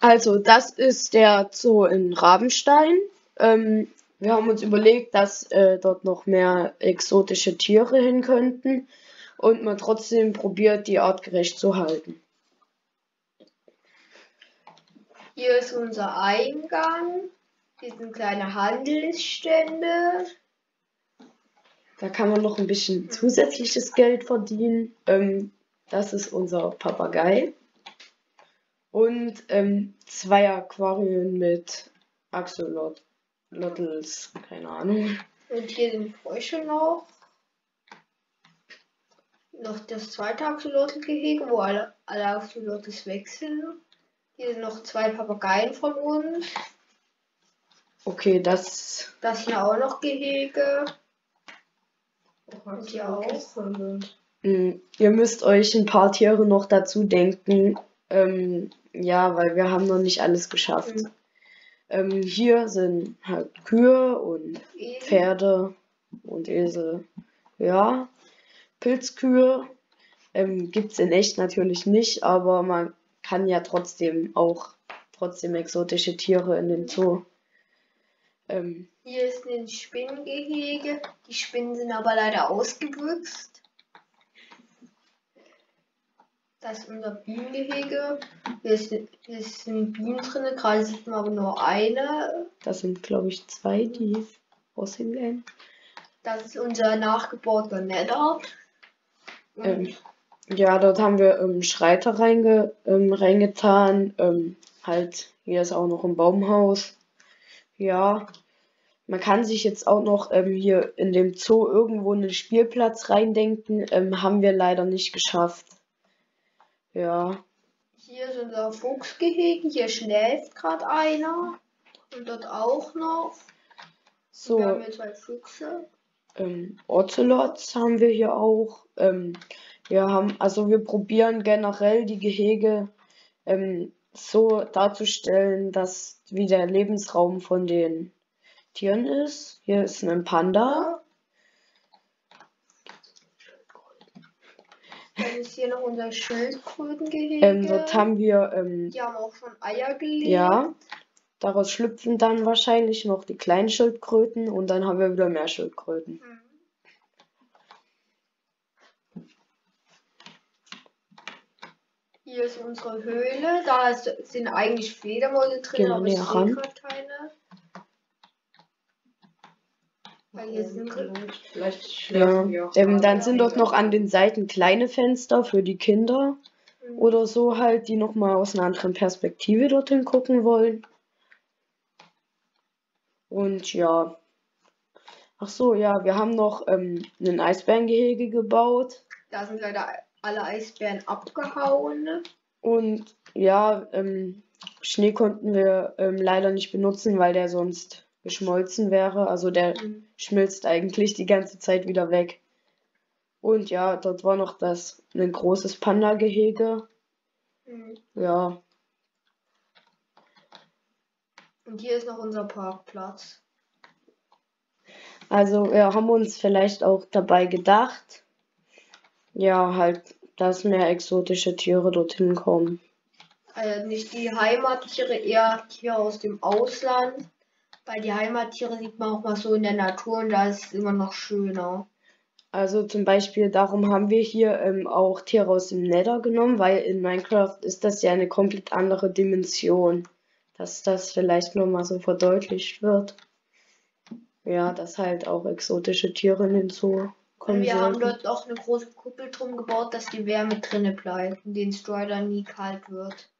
Also, das ist der Zoo in Rabenstein. Ähm, wir haben uns überlegt, dass äh, dort noch mehr exotische Tiere hin könnten und man trotzdem probiert, die artgerecht zu halten. Hier ist unser Eingang. Hier sind kleine Handelsstände. Da kann man noch ein bisschen zusätzliches Geld verdienen. Ähm, das ist unser Papagei. Und ähm, zwei Aquarien mit Axolotls, keine Ahnung. Und hier sind Frösche noch. Noch das zweite Axolotl-Gehege, wo alle, alle Axolotls wechseln. Hier sind noch zwei Papageien von uns. Okay, das. Das hier auch noch Gehege. Und hier auch. Hm, ihr müsst euch ein paar Tiere noch dazu denken. Ähm, ja, weil wir haben noch nicht alles geschafft. Mhm. Ähm, hier sind halt Kühe und. Pferde und Esel. Ja, Pilzkühe ähm, gibt es in echt natürlich nicht, aber man kann ja trotzdem auch trotzdem exotische Tiere in den Zoo. Ähm, Hier ist ein Spinnengehege. Die Spinnen sind aber leider ausgebüxt. Das ist unser Bienengehege. Hier, ist, hier sind Bienen drin. Gerade sieht man aber nur eine. das sind, glaube ich, zwei, die aussehen werden. Das ist unser nachgebauter Nether. Ähm, ja, dort haben wir ähm, Schreiter reinge, ähm, reingetan. Ähm, halt, hier ist auch noch ein Baumhaus. Ja, man kann sich jetzt auch noch ähm, hier in dem Zoo irgendwo einen Spielplatz reindenken. Ähm, haben wir leider nicht geschafft. Ja, Hier ist unser Fuchsgehege. Hier schläft gerade einer. Und dort auch noch. so. Wir haben hier zwei Füchse. ähm, Ocelots haben wir hier auch. Ähm, wir haben, also wir probieren generell die Gehege ähm, so darzustellen, dass wie der Lebensraum von den Tieren ist. Hier ist ein Panda. Dann ist hier noch unser Schildkrötengehege. Ähm, dort haben wir, ähm, Die haben auch schon Eier gelegt. ja, daraus schlüpfen dann wahrscheinlich noch die kleinen Schildkröten und dann haben wir wieder mehr Schildkröten. Mhm. Hier ist unsere Höhle. Da ist, sind eigentlich Fledermäuse drin, Geh mal aber ich sehe gerade keine. Weil hier sind Vielleicht Ja, schlafen auch. ähm, dann sind dort noch an den Seiten kleine Fenster für die Kinder. oder so halt, die nochmal aus einer anderen Perspektive dorthin gucken wollen. Und ja. Ach so, ja, wir haben noch ähm, ein Eisbärengehege gebaut. Da sind leider alle Eisbären abgehauen. Und ja, ähm, Schnee konnten wir ähm, leider nicht benutzen, weil der sonst geschmolzen wäre. Also der schmilzt eigentlich die ganze Zeit wieder weg. Und ja, dort war noch das ein großes Panda-Gehege. Mhm. Ja, Und hier ist noch unser Parkplatz. Also wir haben uns vielleicht auch dabei gedacht, ja, halt, dass mehr exotische Tiere dorthin kommen. Also nicht die Heimattiere, eher Tiere aus dem Ausland. Weil die Heimattiere sieht man auch mal so in der Natur und da ist es immer noch schöner. Also zum Beispiel darum haben wir hier ähm, auch Tiere aus dem Nether genommen, weil in Minecraft ist das ja eine komplett andere Dimension, dass das vielleicht nur mal so verdeutlicht wird. Ja, dass halt auch exotische Tiere Zoo Und wir haben sollten. dort auch eine große Kuppel drum gebaut, dass die Wärme drinne bleibt und den Strider nie kalt wird.